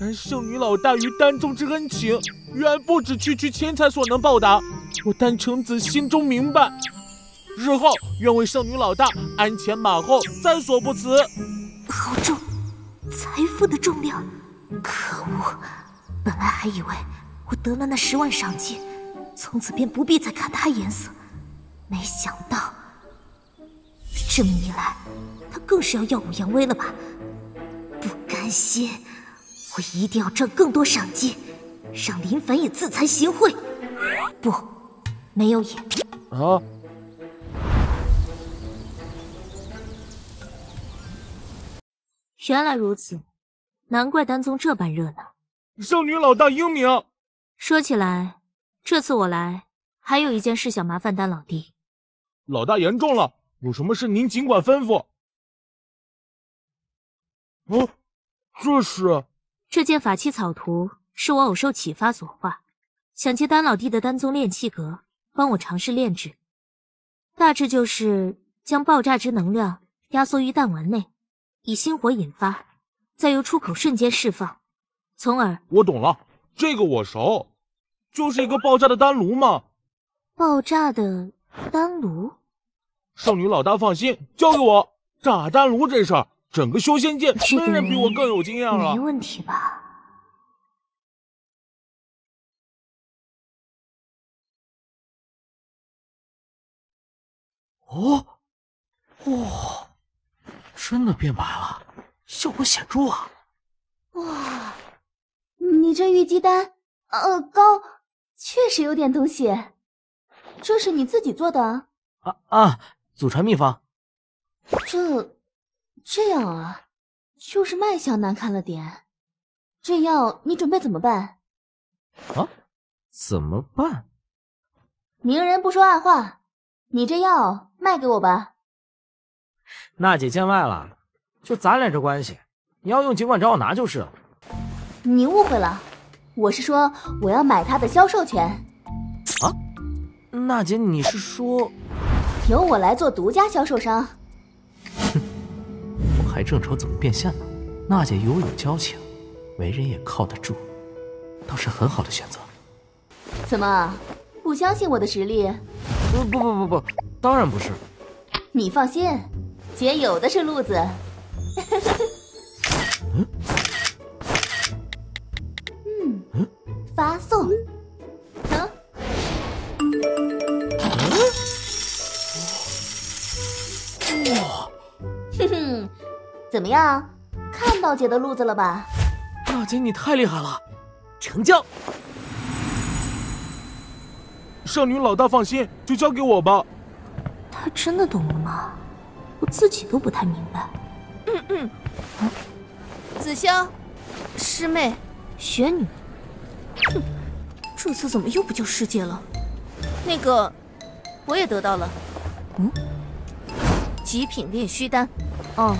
然圣女老大于丹宗之恩情，远不止区区钱财所能报答。我丹成子心中明白，日后愿为圣女老大鞍前马后，在所不辞。好重，财富的重量，可恶！本来还以为我得了那十万赏金，从此便不必再看他颜色，没想到这么一来，他更是要耀武扬威了吧？不甘心，我一定要赚更多赏金，让林凡也自惭形秽。不，没有也。啊！原来如此，难怪丹宗这般热闹。圣女老大英明。说起来，这次我来还有一件事想麻烦丹老弟。老大言重了，有什么事您尽管吩咐。哦，这是这件法器草图，是我偶受启发所画，想借丹老弟的丹宗炼气阁帮我尝试炼制。大致就是将爆炸之能量压缩于弹丸内，以心火引发，再由出口瞬间释放。从而，我懂了，这个我熟，就是一个爆炸的丹炉嘛。爆炸的丹炉，少女老大放心，交给我。炸丹炉这事儿，整个修仙界没人比我更有经验了。没问题吧？哦，哇，真的变白了，效果显著啊！哇。你这玉姬丹，呃，膏确实有点东西。这是你自己做的？啊啊，祖传秘方。这，这样啊，就是卖相难看了点。这药你准备怎么办？啊？怎么办？明人不说暗话，你这药卖给我吧。娜姐见外了，就咱俩这关系，你要用尽管找我拿就是了。你误会了，我是说我要买它的销售权。啊，娜姐，你是说由我来做独家销售商？正愁怎么变现呢。娜姐与我有交情，为人也靠得住，倒是很好的选择。怎么，不相信我的实力？不不不不不，当然不是。你放心，姐有的是路子。怎么样？看到姐的路子了吧？大姐，你太厉害了！成交。少女老大放心，就交给我吧。他真的懂了吗？我自己都不太明白。嗯嗯，啊，紫霄，师妹，玄女。哼，这次怎么又不叫师姐了？那个，我也得到了。嗯，极品炼虚丹。哦，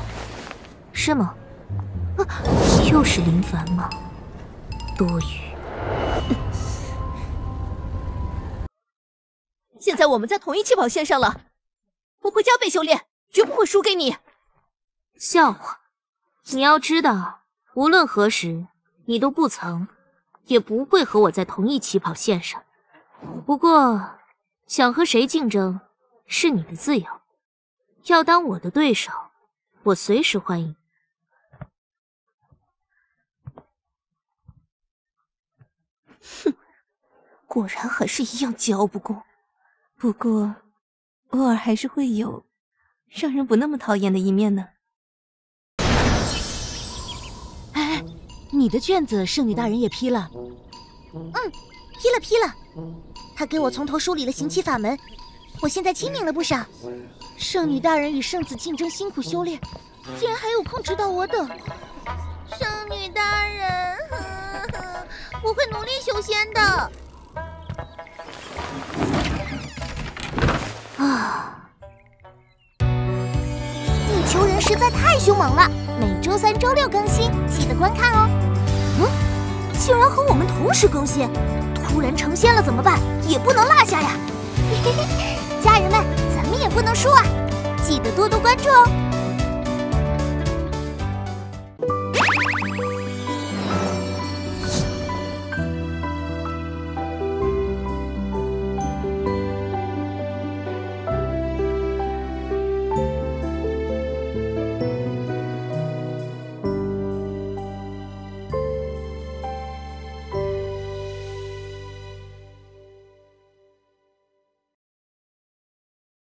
是吗？啊，又是林凡吗？多余。现在我们在同一起跑线上了，我会加倍修炼，绝不会输给你。笑话！你要知道，无论何时，你都不曾。也不会和我在同一起跑线上。不过，想和谁竞争是你的自由。要当我的对手，我随时欢迎。哼，果然还是一样桀骜不恭。不过，偶尔还是会有让人不那么讨厌的一面呢。哎你的卷子，圣女大人也批了。嗯，批了批了。他给我从头梳理了行棋法门，我现在清明了不少。圣女大人与圣子竞争，辛苦修炼，竟然还有空指导我等。天的。啊！地球人实在太凶猛了，每周三、周六更新，记得观看哦。嗯竟然和我们同时更新，突然成仙了怎么办？也不能落下呀！嘿嘿嘿家人们，咱们也不能输啊！记得多多关注哦。